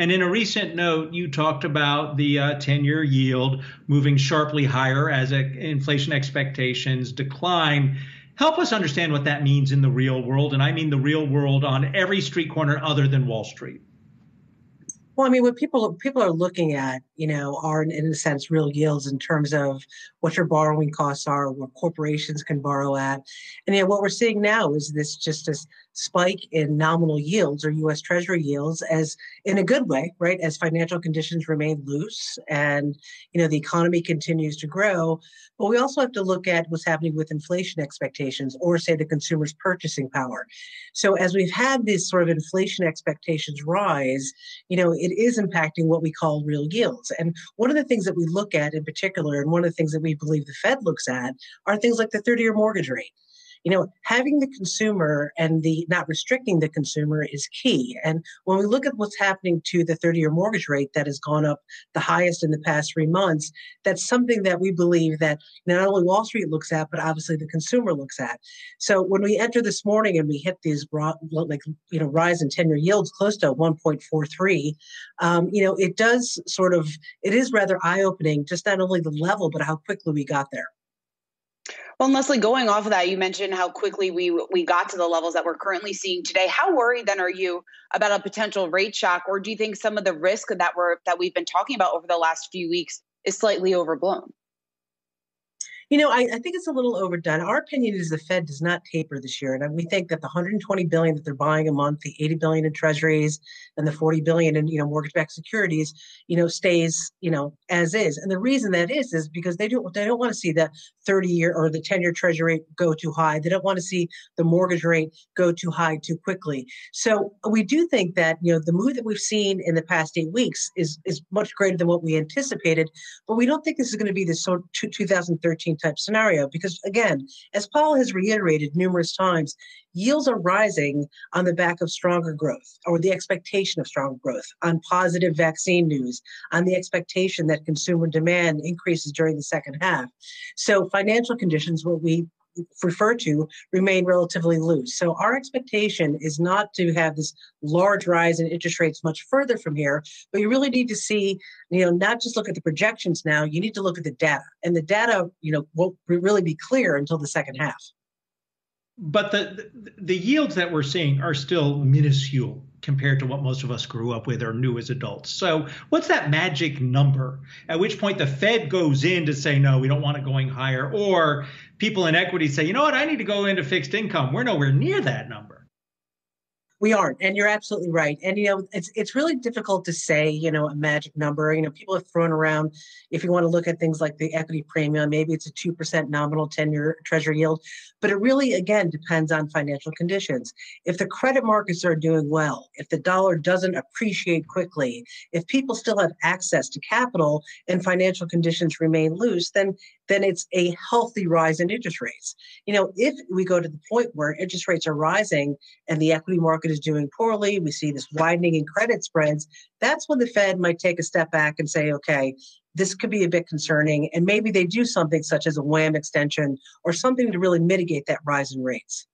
And in a recent note, you talked about the uh, 10 year yield moving sharply higher as inflation expectations decline. Help us understand what that means in the real world. And I mean the real world on every street corner other than Wall Street. Well, I mean, what people people are looking at, you know, are in, in a sense real yields in terms of what your borrowing costs are, what corporations can borrow at, and you know, what we're seeing now is this just this spike in nominal yields or U.S. Treasury yields as in a good way, right? As financial conditions remain loose and you know the economy continues to grow, but we also have to look at what's happening with inflation expectations or say the consumer's purchasing power. So as we've had these sort of inflation expectations rise, you know it is impacting what we call real yields. And one of the things that we look at in particular, and one of the things that we believe the Fed looks at, are things like the 30-year mortgage rate you know, having the consumer and the not restricting the consumer is key. And when we look at what's happening to the 30 year mortgage rate that has gone up the highest in the past three months, that's something that we believe that not only Wall Street looks at, but obviously the consumer looks at. So when we enter this morning and we hit these like, you know, rise in 10 year yields close to 1.43, um, you know, it does sort of, it is rather eye opening, just not only the level, but how quickly we got there. Well, Leslie, going off of that, you mentioned how quickly we we got to the levels that we're currently seeing today. How worried then are you about a potential rate shock, or do you think some of the risk that we're that we've been talking about over the last few weeks is slightly overblown? You know, I, I, think it's a little overdone. Our opinion is the Fed does not taper this year, and uh, we think that the 120 billion that they're buying a month, the 80 billion in Treasuries, and the 40 billion in you know mortgage-backed securities, you know, stays you know as is. And the reason that is is because they don't they don't want to see the 30-year or the 10-year Treasury rate go too high. They don't want to see the mortgage rate go too high too quickly. So we do think that you know the move that we've seen in the past eight weeks is is much greater than what we anticipated, but we don't think this is going to be the sort 2013 type scenario because again as Powell has reiterated numerous times yields are rising on the back of stronger growth or the expectation of stronger growth on positive vaccine news on the expectation that consumer demand increases during the second half. So financial conditions what we refer to remain relatively loose. So our expectation is not to have this large rise in interest rates much further from here, but you really need to see, you know, not just look at the projections now, you need to look at the data. And the data, you know, won't really be clear until the second half. But the the yields that we're seeing are still minuscule compared to what most of us grew up with or knew as adults. So, what's that magic number at which point the Fed goes in to say, no, we don't want it going higher, or people in equity say, you know what, I need to go into fixed income? We're nowhere near that number. We aren't, and you're absolutely right. And you know, it's it's really difficult to say, you know, a magic number. You know, people have thrown around. If you want to look at things like the equity premium, maybe it's a two percent nominal ten-year Treasury yield, but it really, again, depends on financial conditions. If the credit markets are doing well, if the dollar doesn't appreciate quickly, if people still have access to capital and financial conditions remain loose, then then it's a healthy rise in interest rates. You know, if we go to the point where interest rates are rising and the equity market is doing poorly, we see this widening in credit spreads, that's when the Fed might take a step back and say, okay, this could be a bit concerning. And maybe they do something such as a WAM extension or something to really mitigate that rise in rates.